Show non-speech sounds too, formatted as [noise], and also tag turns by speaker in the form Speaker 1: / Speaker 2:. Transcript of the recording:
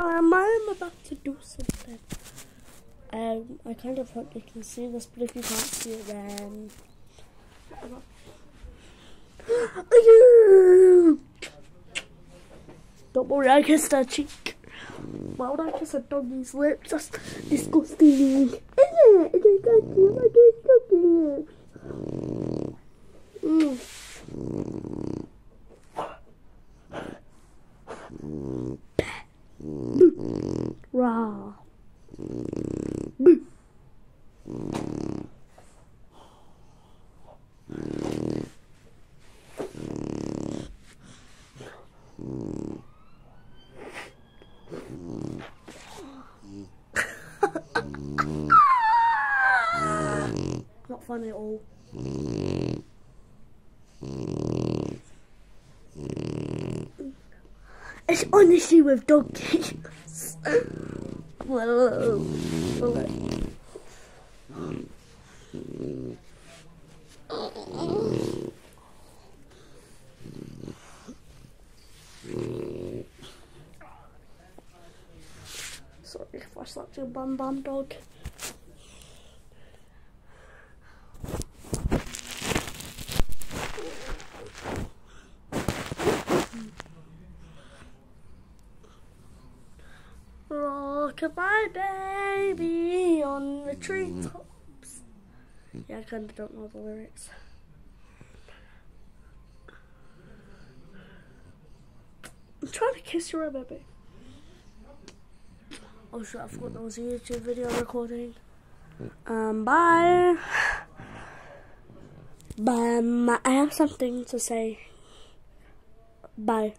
Speaker 1: Um, I'm about to do something. Um, I kind of hope you can see this, but if you can't see it, then. [gasps] Don't worry, I kissed her cheek. Why would I kiss a doggy's lips? That's disgusting. [laughs] Isn't it? It's disgusting. It's disgusting. Mm. Raw. Not funny at all. It's honestly with dog. Sorry if I slapped your bum bum dog. Rockabye baby on the treetops. Yeah, I kind of don't know the lyrics. I'm trying to kiss your baby. Oh shit, I forgot there was a YouTube video recording. Um, bye. Bye. I have something to say. Bye.